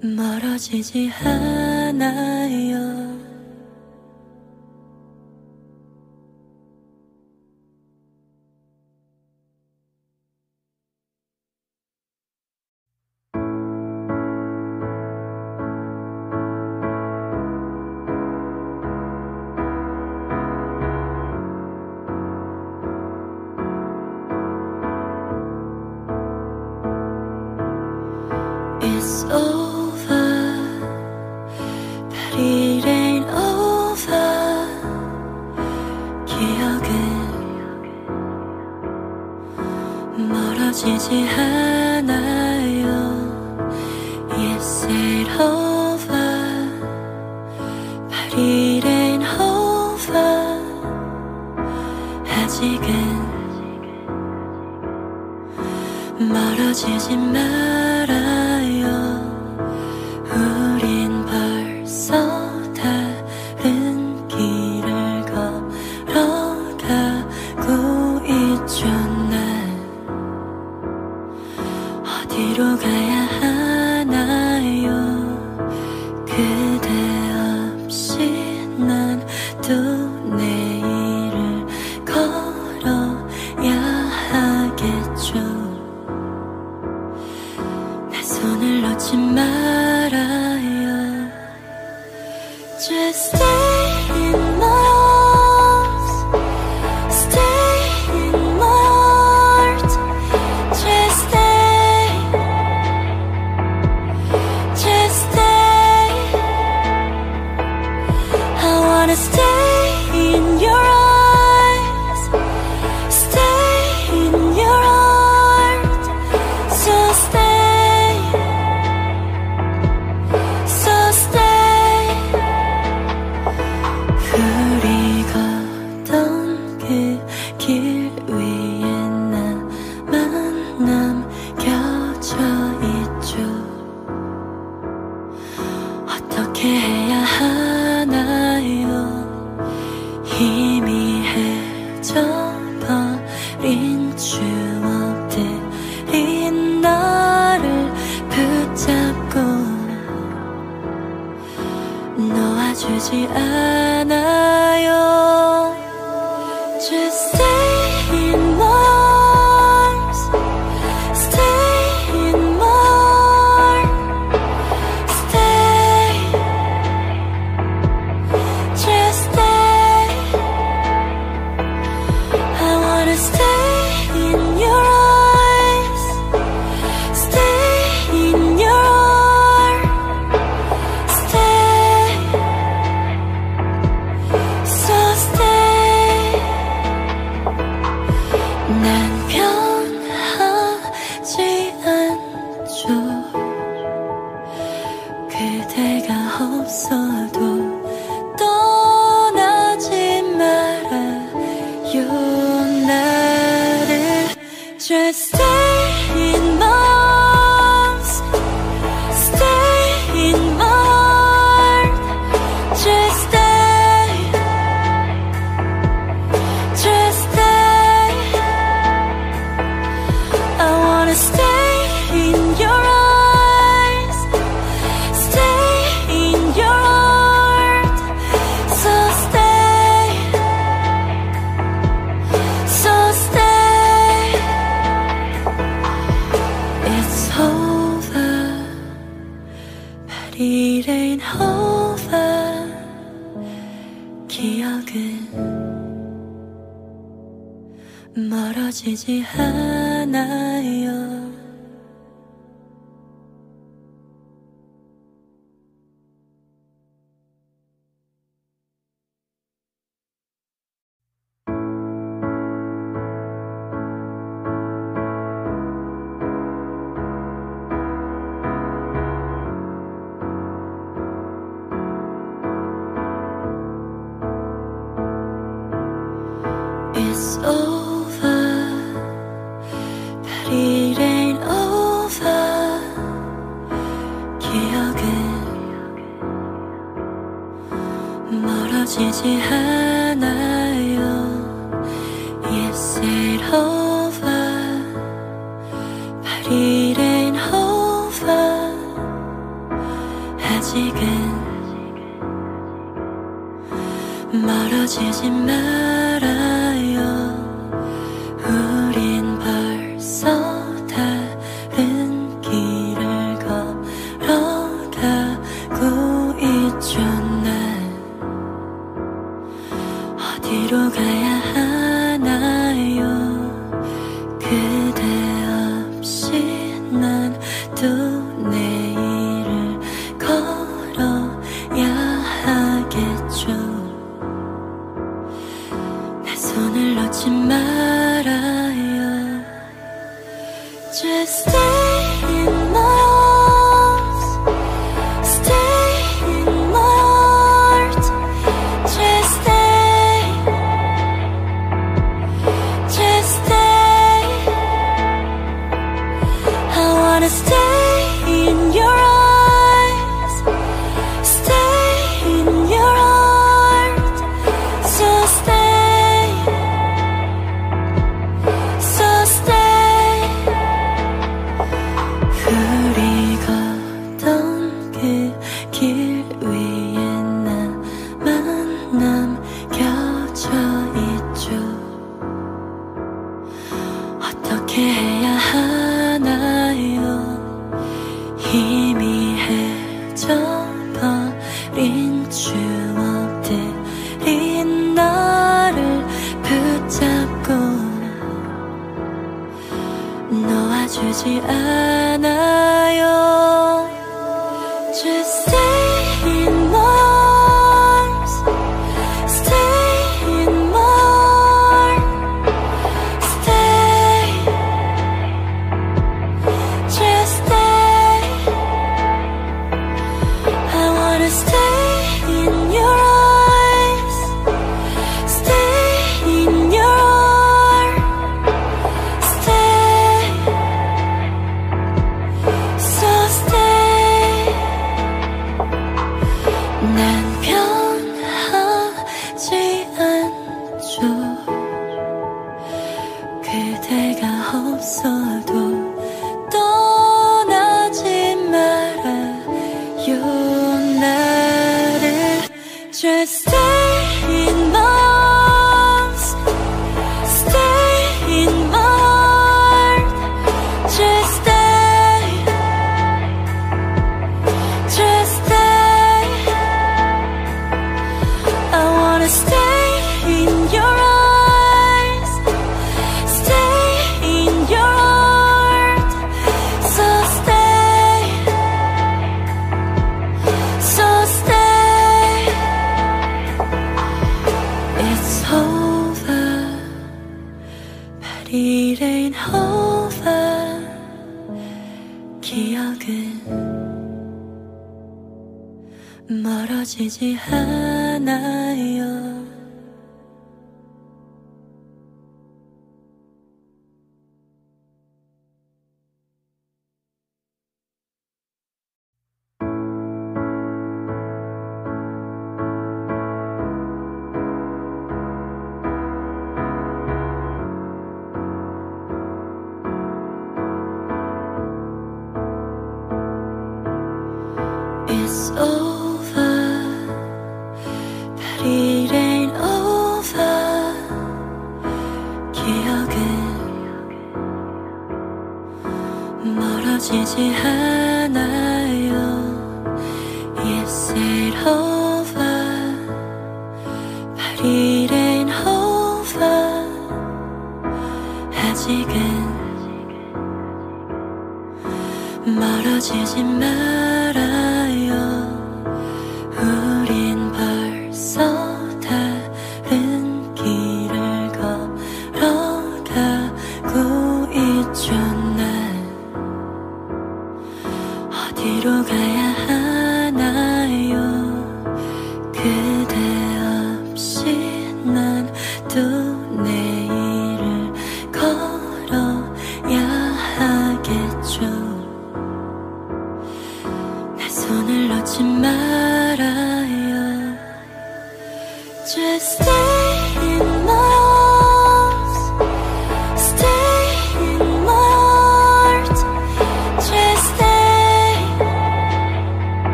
멀어지지 않아요 멀어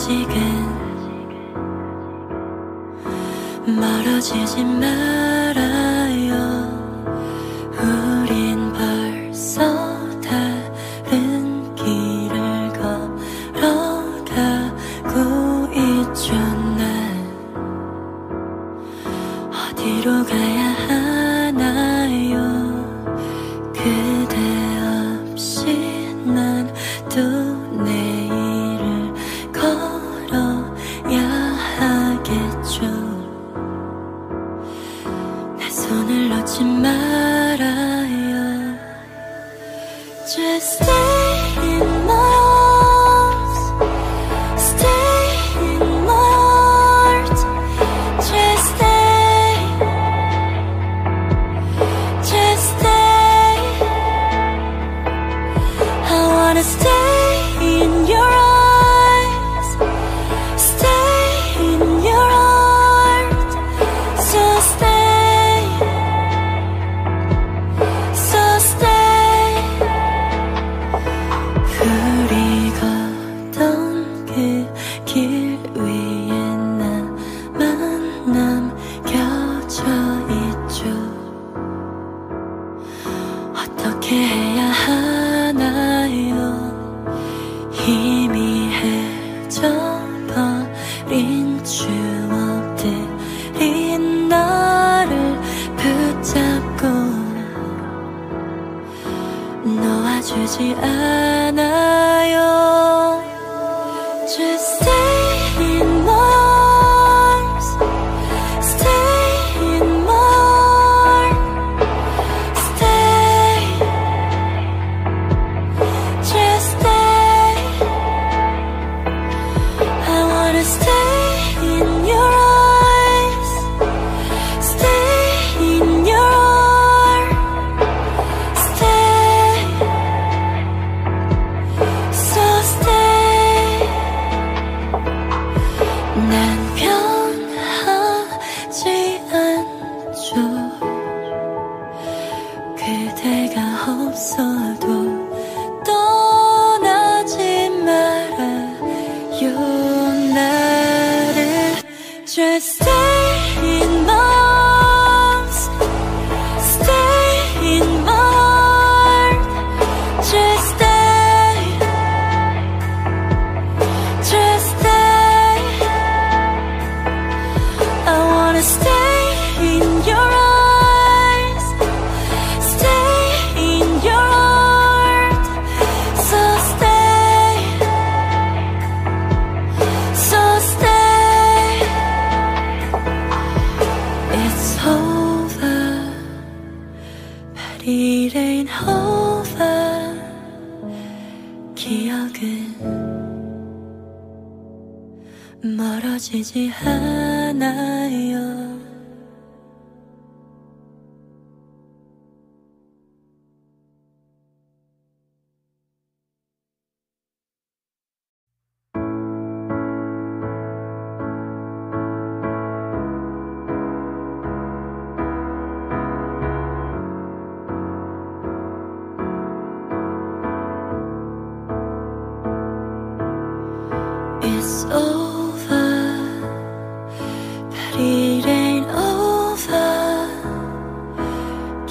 아직은 멀어지지 말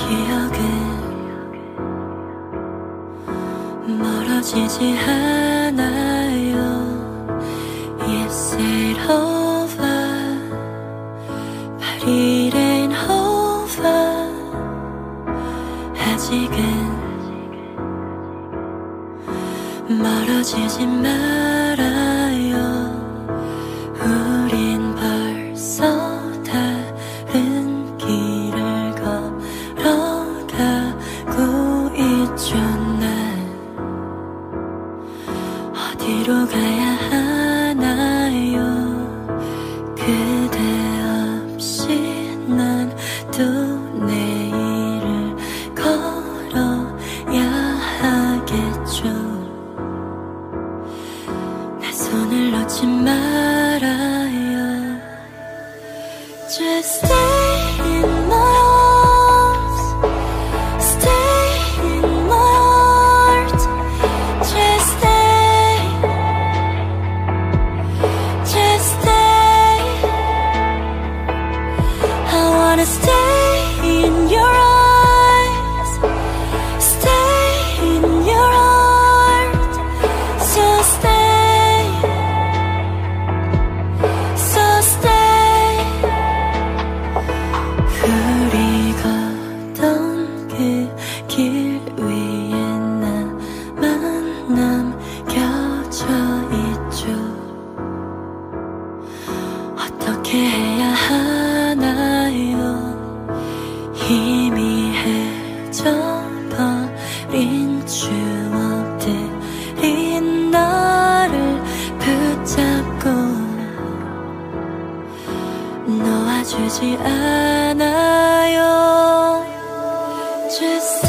기억은 멀어지지 않아요 Yes it over But it ain't over 아직은 멀어지지 말아요 받아주지 않아요. 주세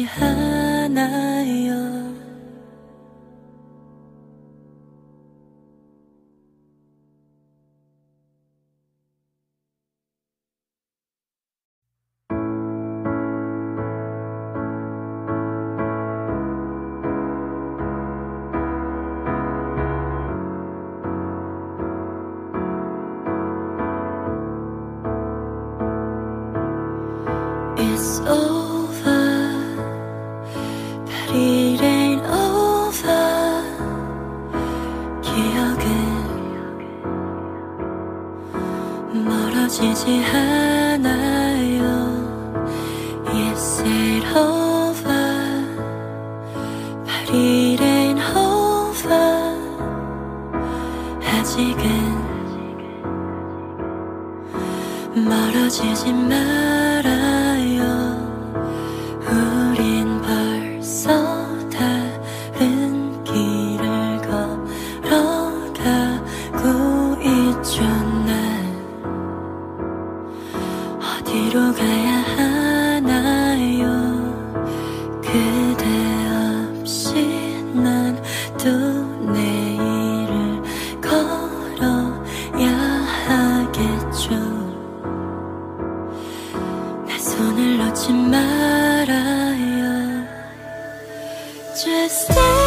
멀어 Just stay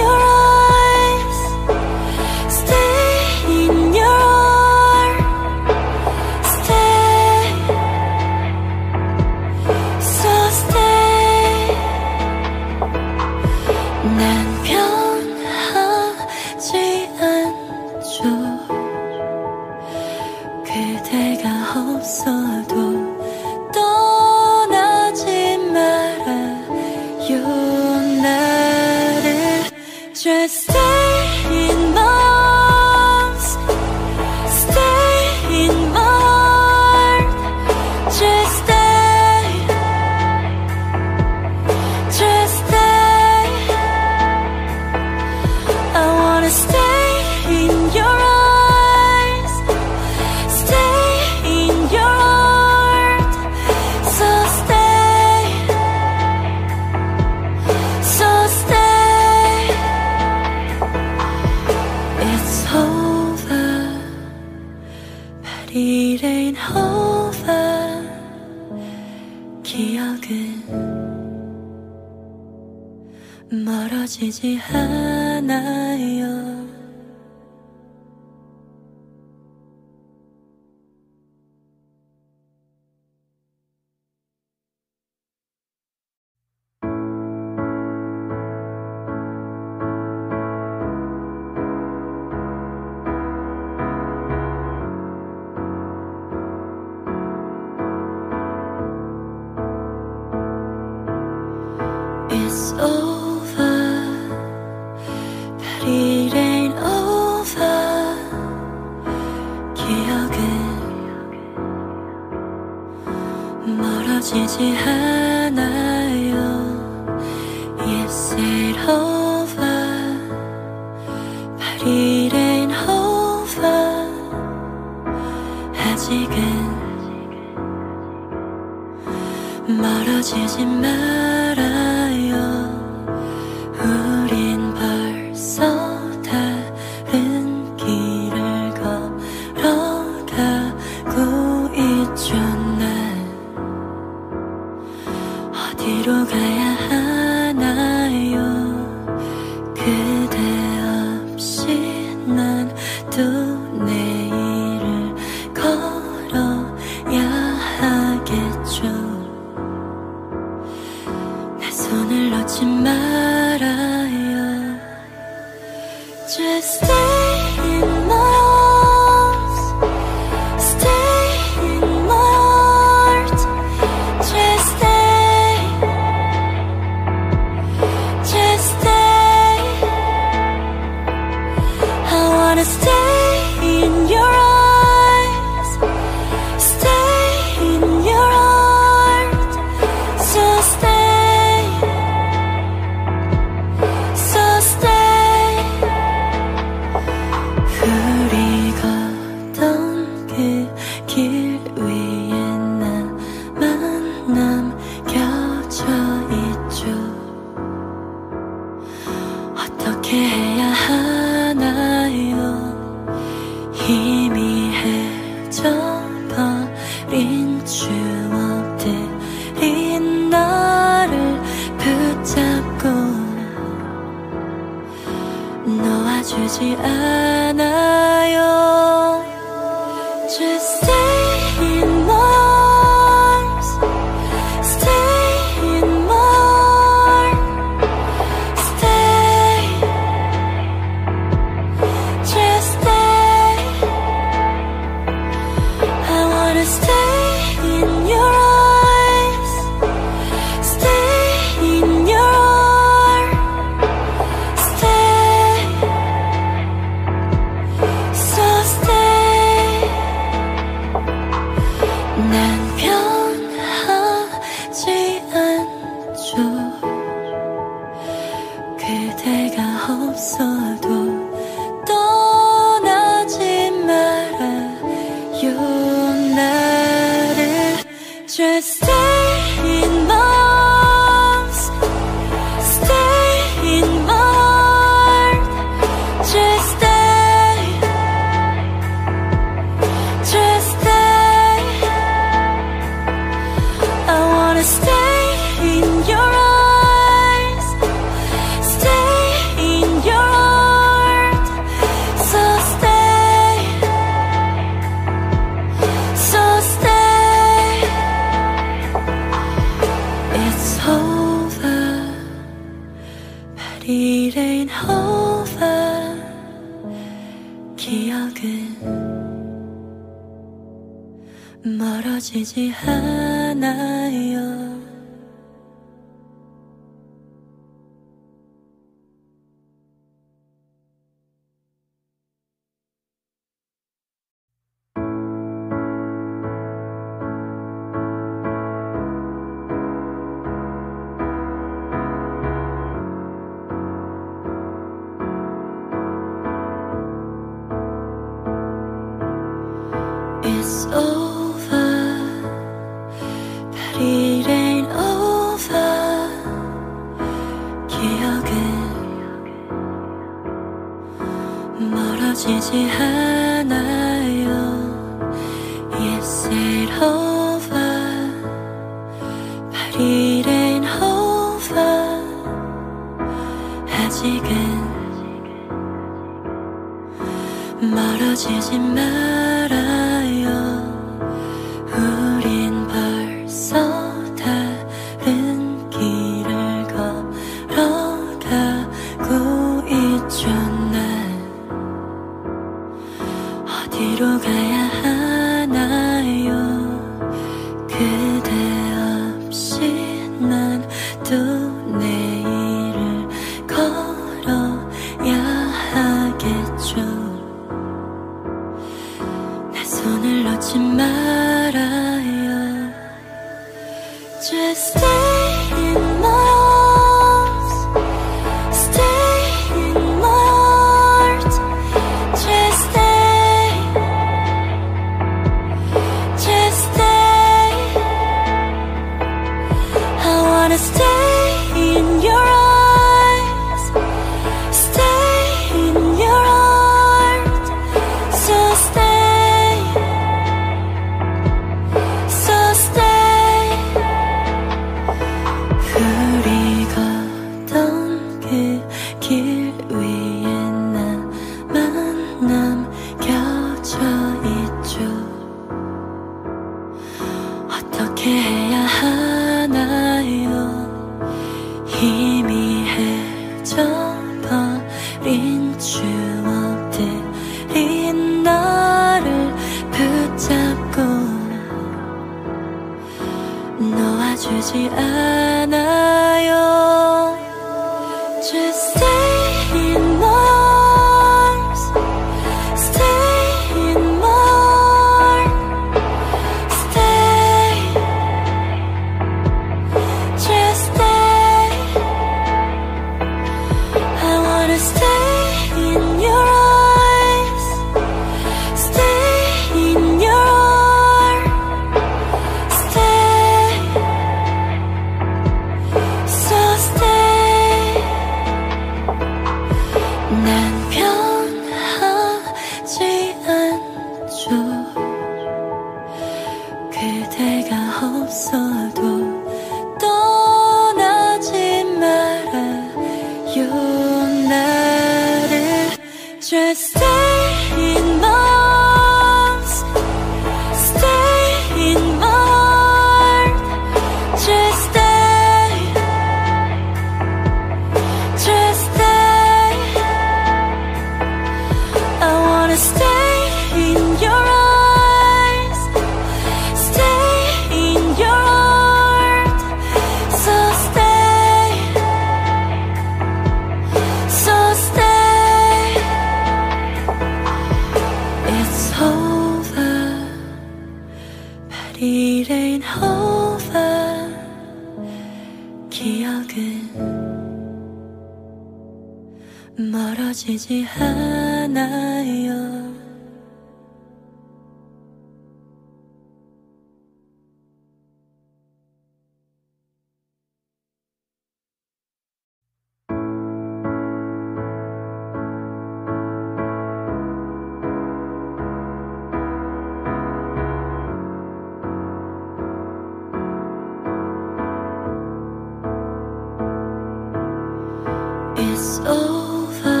it's over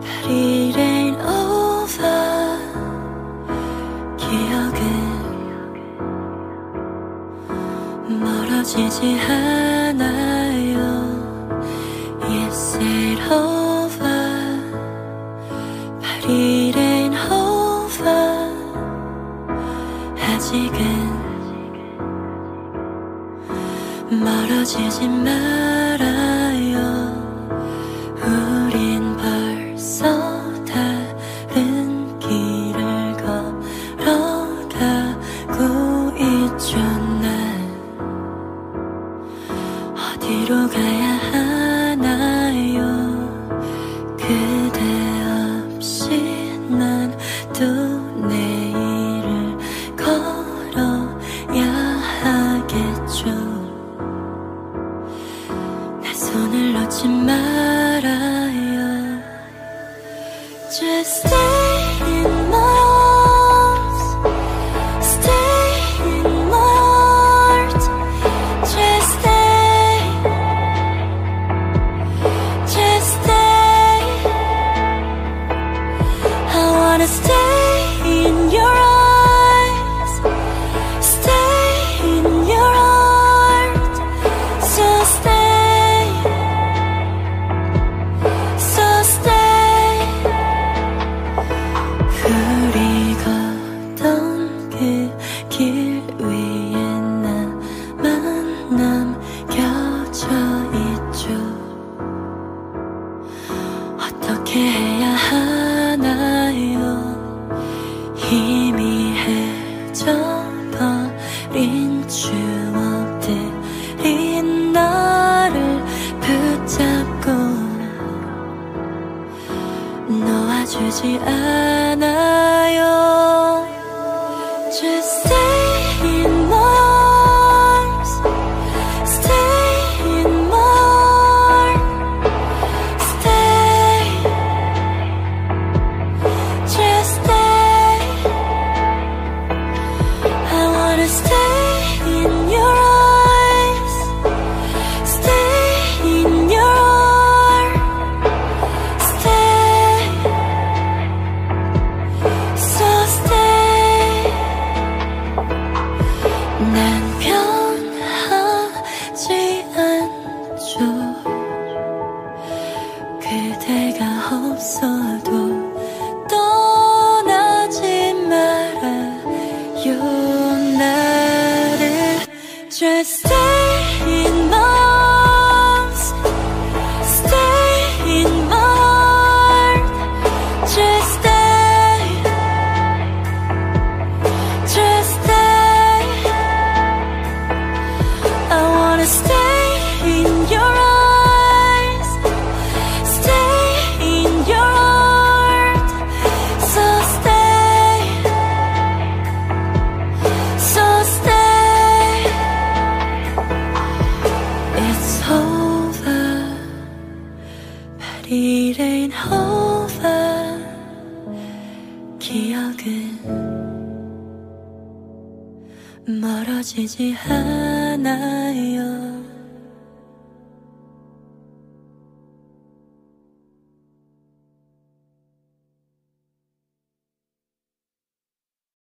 but it ain't over 기억은 멀어지지 않아 떨린 너를 붙잡고 놓아주지 않아.